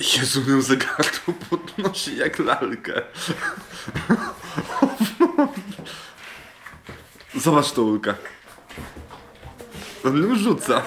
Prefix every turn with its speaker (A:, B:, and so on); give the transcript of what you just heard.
A: Jezu, miał zegarku podnosi jak lalkę. Zobacz to, Ulka. On ją rzuca.